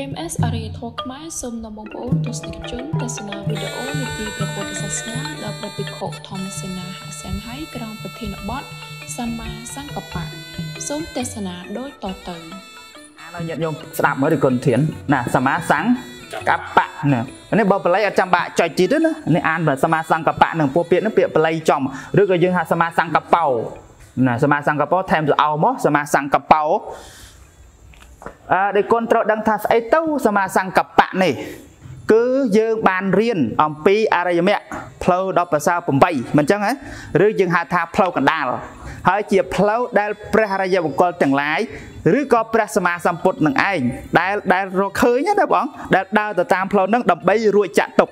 MS អរិយធម៌ខ្មែរសូមនាំបងប្អូនទស្សនិកជនទស្សនាវីដេអូនីតិព្រះពុទ្ធសាសនាដល់ព្រះភិក្ខុធម្មសេនាហសែនហៃក្រមប្រធានបទសម្មាសង្កប្បៈសូមទស្សនាដូចតទៅអានឲ្យញាតិញោមស្ដាប់មើលឬគុណធានណាសម្មាសង្កប្បៈណានេះបើបល័យអត់ចាំបាក់ចុចទៀតទេណានេះអានបើសម្មាសង្កប្បៈនឹងពោះពាក្យនឹងពាក្យបល័យចំឬក៏យើងហៅសម្មាសង្កបោណាសម្មាសង្កបោថែមសអោមកសម្មាសង្កបោ អឺដែលគុណត្រូវដឹងថាស្អីទៅសមាសង្កបៈនេះគឺយើងបានរៀនអំពីអរិយមគ្គផ្លូវដល់ប្រសើរ8មិនចឹងហ៎ឬយើងហៅថាផ្លូវកណ្ដាលហើយជាផ្លូវដែលព្រះអរិយបុគ្គលទាំងឡាយឬក៏ព្រះសម្មាសម្ពុទ្ធនឹងឯងដែលដែលរកឃើញណាបងដែលដើរទៅតាមផ្លូវហ្នឹងដើម្បីរួចចាក់ទុក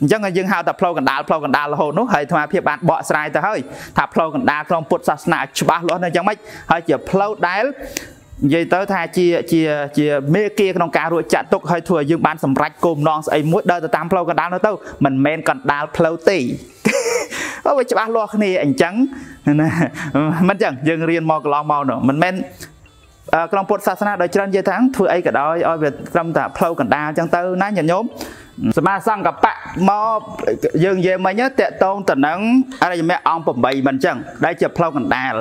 អញ្ចឹងយើងហៅថាផ្លូវកណ្ដាលផ្លូវកណ្ដាលរហូតនោះហើយអាត្មាភាពបានបកស្រាយទៅហើយថាផ្លូវកណ្ដាលក្នុងពុទ្ធសាសនាច្បាស់លាស់នៅយ៉ាងម៉េចហើយជាផ្លូវដែល និយាយទៅថាជាជាជាមេគាក្នុងការរួចចាក់ទុកហើយធ្វើឲ្យយើងបានសម្រេចគោលបំណងស្អីមួយដើរទៅតាមផ្លូវកណ្ដាលនោះទៅមិនមែនកណ្ដាលផ្លូវទេអូវាច្បាស់លាស់គ្នាអញ្ចឹងណាមិនអញ្ចឹងយើងរៀនមកកន្លងមកនោះមិនមែនក្នុងពុទ្ធសាសនាដោយច្រើននិយាយថាធ្វើអីក៏ដោយឲ្យវាត្រឹមតែផ្លូវកណ្ដាលអញ្ចឹងទៅណាញាតិញោមសមាសង្កបៈមកយើងនិយាយមិញតកតងទៅនឹងអរិយមគ្គអង្គ8មិនអញ្ចឹងដែលជាផ្លូវកណ្ដាល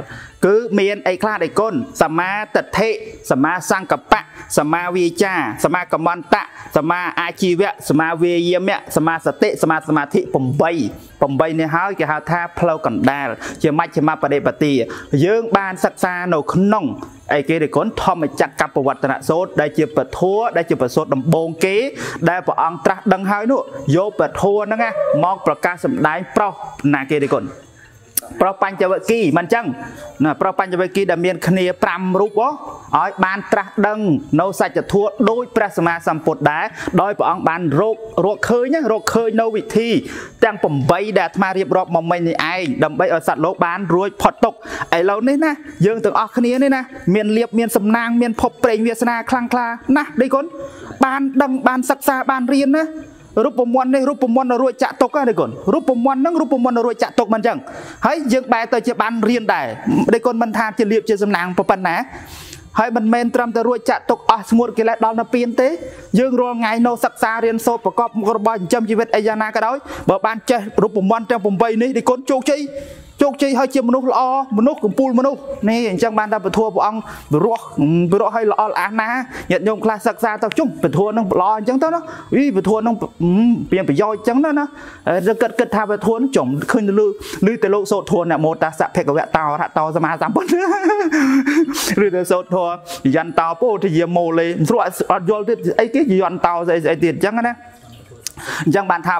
គឺមានអីខ្លះដៃគុណសមាទិដ្ឋិសមាសង្កបៈសមាវាចាសមាកមន្តៈសមាអាជីវៈសមាវាយាមៈសមាសតិសមាសមាធិ8 8នេះហើយគេហៅថាផ្លូវកណ្ដាលជាមជ្ឈិមបដិបទាយើង បានសិក្សានៅក្នុងអីគេរិគុណធម្មចក្រកបវត្តនសូត្រដែលជាពធัวដែលជាប្រសូតដំបូងគេ ដែលព្រះអង្គត្រាស់ដឹងហើយនោះយកពធัวហ្នឹងមកប្រកាសសម្ដែងប្រុសណាគេរិគុណ ប្រុសបញ្ចវគិមិនអញ្ចឹងណាប្រុសបញ្ចវគិដែលមានគ្នា5រូបឲ្យបានត្រាស់ដឹងនៅសច្ចធម៌ដោយព្រះសម្មាសម្ពុទ្ធដែរដោយព្រះអង្គបានរករកឃើញរកឃើញនៅវិធី ទាំង8ដែលអាត្មារៀបរាប់មកមិញនេះឯងដើម្បីឲ្យសត្វលោកបានរួចផុតទុកឥឡូវនេះណាយើងទាំងអស់គ្នានេះណាមានលៀបមានសំណាងមានភពប្រេងវាសនាខ្លាំងក្លាណាស់ដេគុណបានដឹងបានសិក្សាបានរៀនណា រូបមន្តនេះរូបមន្តរួចចាក់ទុកណាគុណរូបមន្តហ្នឹងរូបមន្តរួចចាក់ទុកមិនអញ្ចឹងហើយយើងបែរទៅជាបានរៀនដែរដេគុណមិនថាជាលៀបជាសំណាងប៉ុណ្ណាហើយមិនមែនត្រឹមតែរួចចាក់ទុកអស់ស្ងួតកិលេសដល់នៅពៀនទេយើងរាល់ថ្ងៃនៅសិក្សារៀនសូត្រប្រកបមុខរបរចិញ្ចឹមជីវិតអីយ៉ាងណាក៏ដោយបើបានចេះរូបមន្តទាំង8នេះដេគុណជោគជ័យ ជោគជ័យហើយជាមនុស្សល្អមនុស្សកំពូលមនុស្សនេះអញ្ចឹងបានតែពធព្រះអង្គវិរោះវិរោះឲ្យល្អល្អណាញាតិញោមខ្លះសិក្សាទៅជុំពធនឹងល្អអញ្ចឹងទៅណាវិពធនឹងមានប្រយោជន៍អញ្ចឹងណាណាគិតគិតថាពធនឹងចំឃើញលើឬទៅលោកសោតធននមោតាសភគវៈតោរតោសមាសម្ពុទ្ធឬទៅសោតធយន្តោពោធិយមោលេស្រួលអត់យល់ទៀតអីគេយន្តោស្អីស្អីទៀតអញ្ចឹងណាអញ្ចឹងបានថា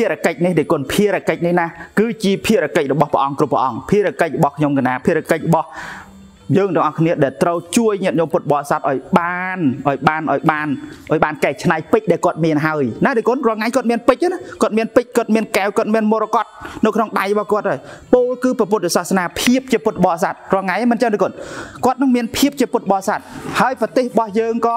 ភារកិច្ចនេះដែលគុណភារកិច្ចនេះណាគឺជាភារកិច្ចរបស់ព្រះអង្គគ្រប់ព្រះអង្គភារកិច្ចរបស់ខ្ញុំកណាភារកិច្ចរបស់យើងទាំងអស់គ្នាដែលត្រូវជួយញាតិញោមពុទ្ធបរិស័ទឲ្យបានឲ្យបានឲ្យបានឲ្យបានកែច្នៃពេជ្រដែលគាត់មានហើយណាទេគុណរាល់ថ្ងៃគាត់មានពេជ្រណាគាត់មានពេជ្រគាត់មានកែវគាត់មានមរកតនៅក្នុងដៃរបស់គាត់ហើយពោលគឺពុទ្ធសាសនាភាពជាពុទ្ធបរិស័ទរាល់ថ្ងៃមិនចឹងទេគុណគាត់នឹងមានភាពជាពុទ្ធបរិស័ទហើយប្រទេសរបស់យើងក៏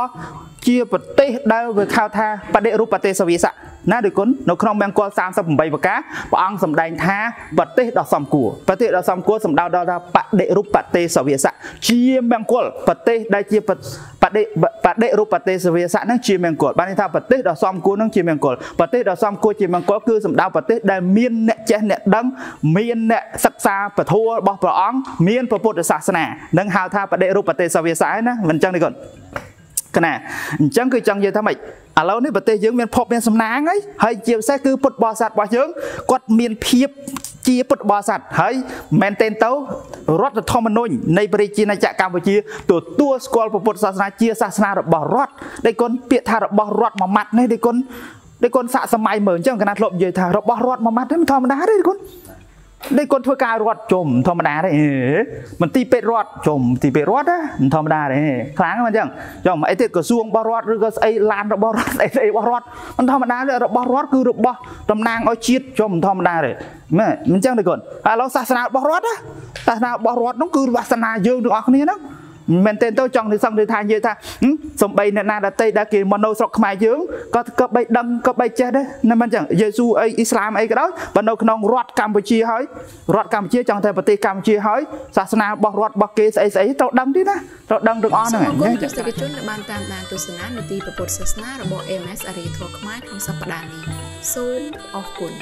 ជាប្រទេសដែលវាហៅថាបដិរូបប្រទេសសវិស័កណាដូចគុណនៅក្នុងមង្គល38ប្រការព្រះអង្គសម្ដែងថាប្រទេសដ៏សំគួរប្រទេសដ៏សំគួរសម្ដៅដល់ថាបដិរូបប្រទេសសវិស័កជាមង្គលប្រទេសដែលជាបដិបដិរូបប្រទេសសវិស័កហ្នឹងជាមង្គលបានន័យថាប្រទេសដ៏សំគួរហ្នឹងជាមង្គលប្រទេសដ៏សំគួរជាមង្គលគឺសម្ដៅប្រទេសដែលមានអ្នកចេះអ្នកដឹងមានអ្នកសិក្សាពធរបស់ព្រះអង្គមានពុទ្ធសាសនានឹងហៅថាបដិរូបប្រទេសសវិស័កណាមិនចឹងទេគាត់ កណាអញ្ចឹងគឺចង់និយាយថាម៉េចឥឡូវនេះប្រទេសយើងមានភពមានសំណាងហើយហើយជាពិសេសគឺពុទ្ធបរិស័ទរបស់យើងគាត់មានភាពជាពុទ្ធបរិស័ទហើយមែនទែនទៅរដ្ឋធម្មនុញ្ញនៃប្រជាណាចក្រកម្ពុជាទទួលស្គាល់ពុទ្ធសាសនាជាសាសនារបស់រដ្ឋដែលគុណពាក្យថារបស់រដ្ឋមួយម៉ាត់នេះដែលគុណដែលគុណសាកសម័យមើលអញ្ចឹងកណាធ្លាប់និយាយថារបស់រដ្ឋមួយម៉ាត់នេះមិនធម្មតាទេគុណ នេះគាត់ធ្វើការរត់ជុំធម្មតាទេមន្ទីរពេទ្យរត់ជុំមន្ទីរពេទ្យរត់ណាមិនធម្មតាទេខ្លាំងមិនអញ្ចឹងចុះអីទៀតក្រសួងរបស់រដ្ឋឬក៏ស្អីឡានរបស់រដ្ឋស្អីស្អីរបស់រដ្ឋមិនធម្មតាទេរបស់រដ្ឋគឺរបស់តំណាងឲ្យជាតិជុំមិនធម្មតាទេមែនមិនអញ្ចឹងទេគាត់ឥឡូវសាសនារបស់រដ្ឋណាសាសនារបស់រដ្ឋនោះគឺសាសនាយើងទាំងអស់គ្នាហ្នឹង មែនទែនទៅចង់និសង្ឃថានិយាយថាសំបីអ្នកណាដតីដែលគេមកនៅស្រុកខ្មែរយើងក៏ក៏បីដឹងក៏បីចេះដែរណាមិនចឹងយេស៊ូអីអ៊ីស្លាមអីក៏ដោយបើនៅក្នុងរដ្ឋកម្ពុជាហើយរដ្ឋកម្ពុជាចង់តែប្រទេសកម្ពុជាហើយសាសនារបស់រដ្ឋរបស់គេស្អីស្អីត្រូវដឹងទៀតណាត្រូវដឹងទាំងអស់ហ្នឹងសូមអរគុណទស្សនិកជនដែលបានតាមដានទស្សនានីតិប្រពុទ្ធសាសនារបស់ AMS អរិយធម៌ខ្មែរក្នុងសប្តាហ៍នេះសូមអរគុណ